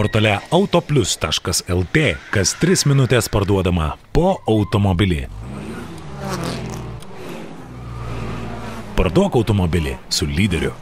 Portale autoplius.lt kas 3 minutės parduodama po automobilį. Parduok automobilį su lyderiu.